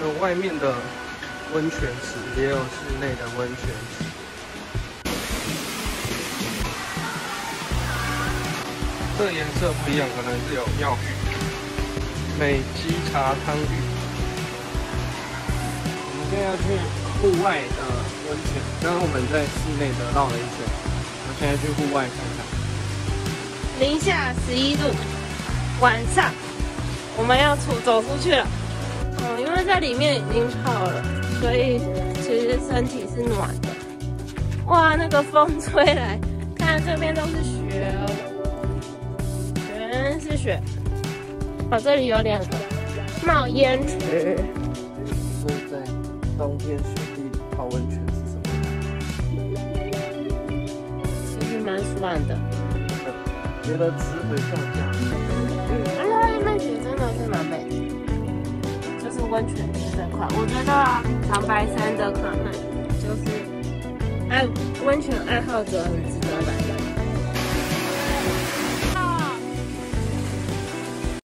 有外面的温泉池，也有室内的温泉。这颜色不一样，可能是有庙宇。美肌茶汤浴。我们现在要去户外的温泉，刚刚我们在室内的绕了一圈，我现在去户外看看。零下十一度，晚上我们要出走出去了。嗯，因为在里面已经泡了，所以其实身体是暖的。哇，那个风吹来，看这边都是雪哦，全是雪。哦，这里有两个冒烟池。所以在冬天雪地里泡温泉是什么？其实蛮爽的。觉得值回票价。温泉这块，我觉得，长白山的可能就是爱温泉爱好者很值得来。